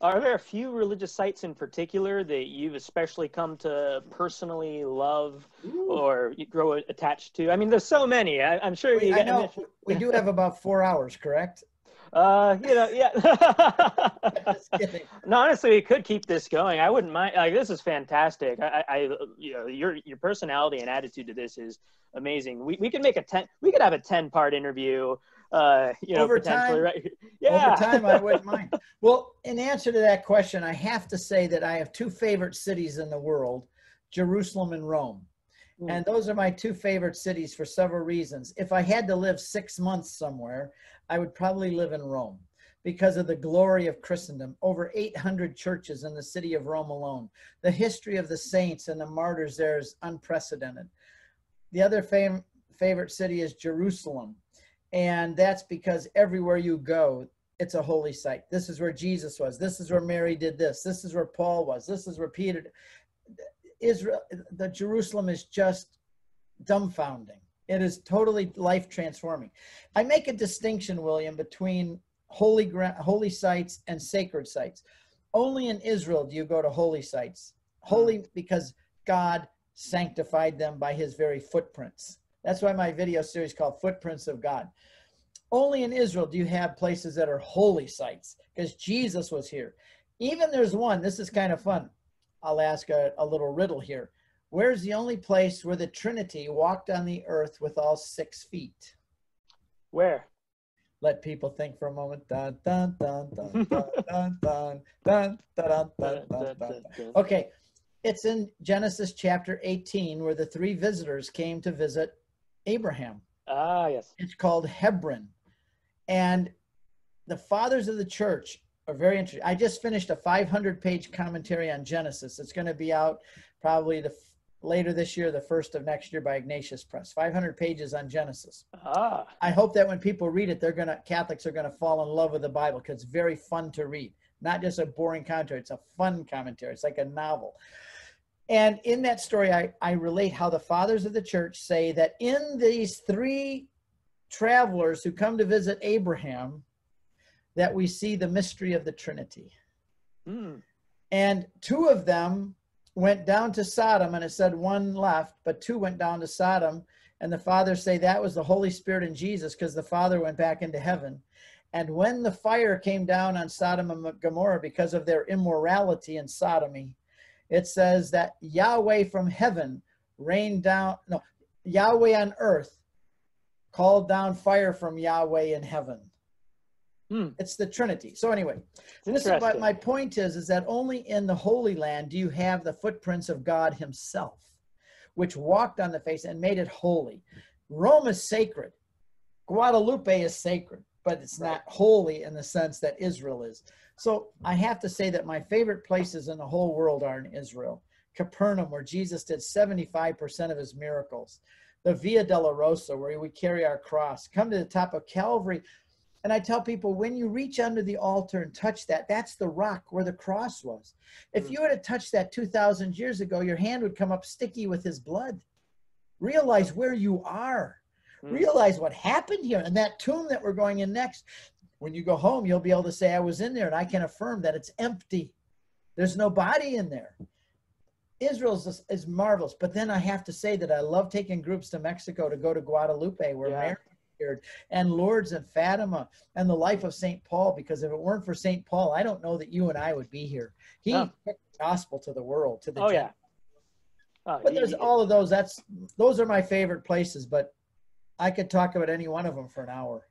Are there a few religious sites in particular that you've especially come to personally love Ooh. or grow attached to? I mean, there's so many. I, I'm sure you I know we do have about four hours, correct? Uh, you know, yeah. No, honestly, we could keep this going. I wouldn't mind. Like, this is fantastic. I, I, you know, your your personality and attitude to this is amazing. We we could make a ten. We could have a ten part interview. Uh, you know, Over potentially, time- right? Yeah. Over time, I wouldn't mind. Well, in answer to that question, I have to say that I have two favorite cities in the world Jerusalem and Rome. Hmm. And those are my two favorite cities for several reasons. If I had to live six months somewhere, I would probably live in Rome because of the glory of Christendom. Over 800 churches in the city of Rome alone. The history of the saints and the martyrs there is unprecedented. The other fam- favorite city is Jerusalem. And that's because everywhere you go, it's a holy site. This is where Jesus was. This is where Mary did this. This is where Paul was. This is where Peter. Israel, the Jerusalem is just dumbfounding. It is totally life transforming. I make a distinction, William, between holy gra- holy sites and sacred sites. Only in Israel do you go to holy sites. Holy hmm. because God sanctified them by his very footprints. That's why my video series called Footprints of God. Only in Israel do you have places that are holy sites because Jesus was here. Even there's one, this is kind of fun. I'll ask a, a little riddle here. Where's the only place where the Trinity walked on the earth with all six feet? Where? Let people think for a moment. Dun, dun, dun, dun, dun, dun, dun, dun, dun, dun, dun, dun, dun. Okay, it's in Genesis chapter 18 where the three visitors came to visit Abraham. Ah, yes. It's called Hebron. And the fathers of the church are very interesting. I just finished a 500 page commentary on Genesis. It's going to be out probably the later this year, the first of next year by Ignatius Press. 500 pages on Genesis. Ah, I hope that when people read it, they're going to Catholics are going to fall in love with the Bible because it's very fun to read. Not just a boring commentary, it's a fun commentary. It's like a novel. And in that story, I, I relate how the fathers of the church say that in these three travelers who come to visit Abraham, that we see the mystery of the Trinity. hmm. And two of them went down to Sodom, and it said one left, but two went down to Sodom. And the fathers say that was the Holy Spirit and Jesus because the Father went back into heaven. And when the fire came down on Sodom and Gomorrah because of their immorality and sodomy, it says that Yahweh from heaven rained down, no, Yahweh on earth called down fire from Yahweh in heaven. Hmm. It's the Trinity. So anyway, this is what my point is, is that only in the Holy Land do you have the footprints of God himself, which walked on the face and made it holy. Rome is sacred. Guadalupe is sacred, but it's not holy in the sense that Israel is. So I have to say that my favorite places in the whole world are in Israel. Capernaum, where Jesus did 75% of his miracles. The Via Dolorosa, where we carry our cross. Come to the top of Calvary. And I tell people, when you reach under the altar and touch that, that's the rock where the cross was. If Mm. you were to touch that 2,000 years ago, your hand would come up sticky with his blood. Realize where you are. Hmm. Realize what happened here. And that tomb that we're going in next, when you go home, you'll be able to say, I was in there, and I can affirm that it's empty. There's no body in there. Israel is, is marvelous. But then I have to say that I love taking groups to Mexico to go to Guadalupe, where Yeah. Mary appeared, and Lourdes and Fatima, and the life of St. Paul. Because if it weren't for St. Paul, I don't know that you and I would be here. He Oh. took the gospel to the world, to the Oh, yeah. Oh, But you- there's you- all of those. That's those are my favorite places. But I could talk about any one of them for an hour.